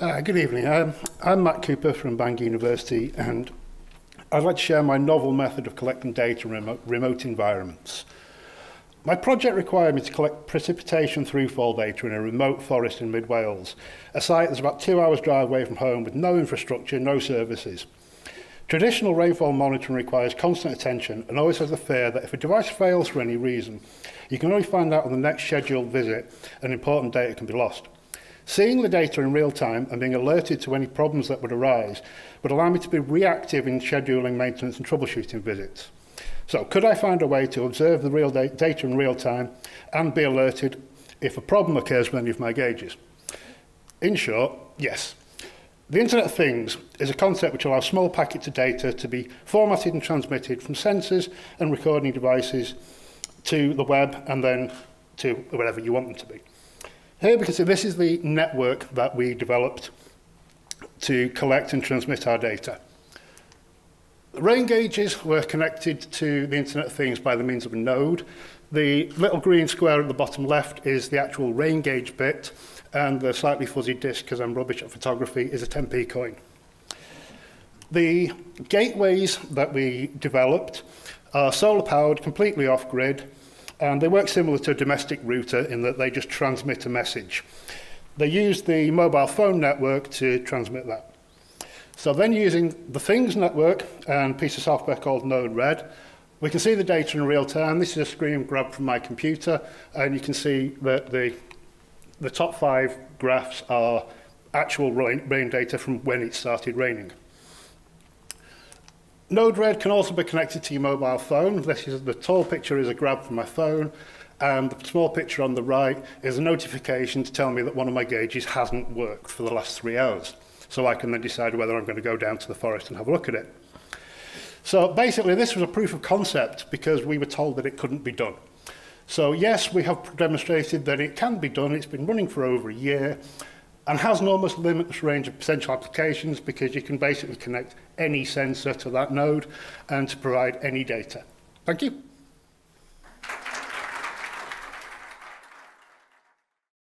Uh, good evening. Um, I'm Matt Cooper from Bangor University, and I'd like to share my novel method of collecting data in remote, remote environments. My project required me to collect precipitation throughfall data in a remote forest in mid Wales, a site that's about two hours' drive away from home with no infrastructure, no services. Traditional rainfall monitoring requires constant attention and always has the fear that if a device fails for any reason, you can only find out on the next scheduled visit and important data can be lost. Seeing the data in real time and being alerted to any problems that would arise would allow me to be reactive in scheduling maintenance and troubleshooting visits. So could I find a way to observe the real da data in real time and be alerted if a problem occurs with any of my gauges? In short, yes. The Internet of Things is a concept which allows small packets of data to be formatted and transmitted from sensors and recording devices to the web and then to wherever you want them to be. Here, because this is the network that we developed to collect and transmit our data. Rain gauges were connected to the Internet of Things by the means of a node. The little green square at the bottom left is the actual rain gauge bit, and the slightly fuzzy disc, because I'm rubbish at photography, is a 10p coin. The gateways that we developed are solar powered, completely off grid, And they work similar to a domestic router in that they just transmit a message. They use the mobile phone network to transmit that. So then using the Things network and a piece of software called Node-RED, we can see the data in real time. This is a screen grab from my computer, and you can see that the, the top five graphs are actual rain, rain data from when it started raining. Node-RED can also be connected to your mobile phone. This is, the tall picture is a grab from my phone, and the small picture on the right is a notification to tell me that one of my gauges hasn't worked for the last three hours. So I can then decide whether I'm going to go down to the forest and have a look at it. So basically, this was a proof of concept because we were told that it couldn't be done. So yes, we have demonstrated that it can be done. It's been running for over a year and has an almost limitless range of potential applications because you can basically connect any sensor to that node and to provide any data. Thank you.